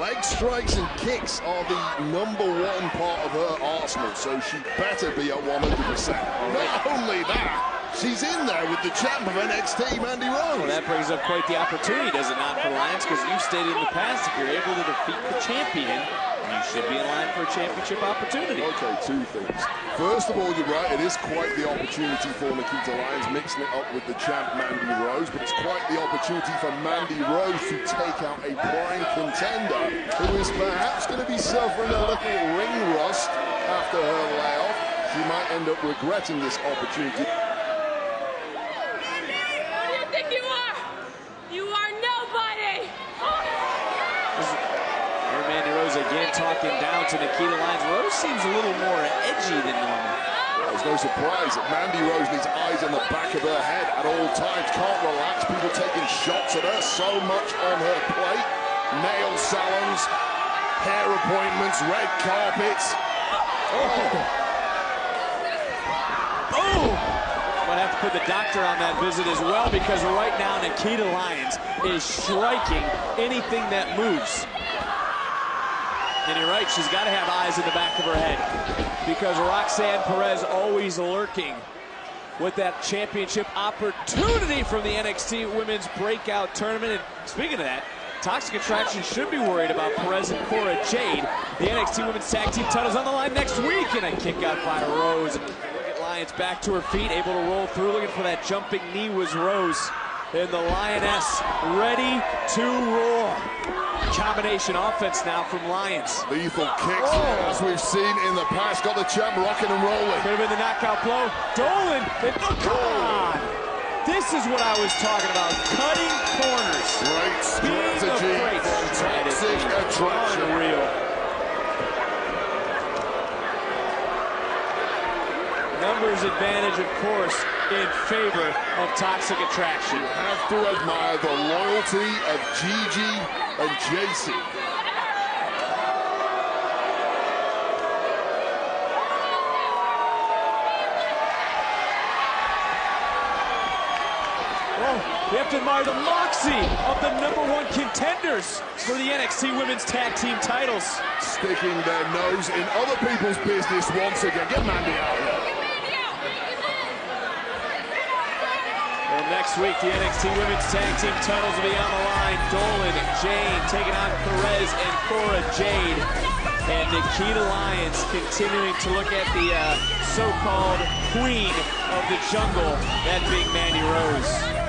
leg strikes and kicks are the number one part of her arsenal, so she better be at 100%. Not only that, she's in there with the champ of NXT, Mandy Rose. Well, that brings up quite the opportunity, does it not, for Lyons? Because you've stated in the past, if you're able to defeat the champion, you should be in line for a championship opportunity. Okay, two things. First of all, you're right, it is quite the opportunity for Nikkita Lyons, mixing it up with the champ Mandy Rose, but it's quite the opportunity for Mandy Rose to take out a prime contender who is perhaps going to be suffering a little ring rust after her layoff. She might end up regretting this opportunity. Who do you are? You are nobody! Here Mandy Rose again talking down to Nikkita Lyons. Rose seems a little more edgy than normal. It's no surprise that Mandy Rose needs eyes on the back of her head at all times. Can't relax. People taking shots at her. So much on her plate. Nail salons, hair appointments, red carpets. Oh! oh. Might have to put the doctor on that visit as well because right now Nikkita Lyons is striking anything that moves. And you're right, she's got to have eyes in the back of her head because Roxanne Perez always lurking with that championship opportunity from the NXT Women's Breakout Tournament. And speaking of that, Toxic Attraction should be worried about Perez and Cora Jade. The NXT Women's Tag Team titles on the line next week, and a kick out by Rose. Lyons back to her feet, able to roll through, looking for that jumping knee was Rose. And the Lioness ready to roar. Combination offense now from Lyons. Lethal kicks, Oh. as we've seen in the past. Got the champ rocking and rolling. Could have been the knockout blow. Dolan, and, oh, come on! This is what I was talking about, cutting corners. Great strategy from Toxic Attraction. Unreal. Numbers advantage, of course, in favor of Toxic Attraction. You have to admire the loyalty of Gigi and Jacy. Oh, we have to admire the moxie of the number one contenders for the NXT Women's Tag Team titles. Sticking their nose in other people's business once again. Get Mandy out of here. Next week, the NXT Women's Tag Team titles will be on the line. Dolan, Jayne taking on Perez and Cora Jade. And Nikkita Lyons continuing to look at the uh, so-called queen of the jungle, that being Mandy Rose.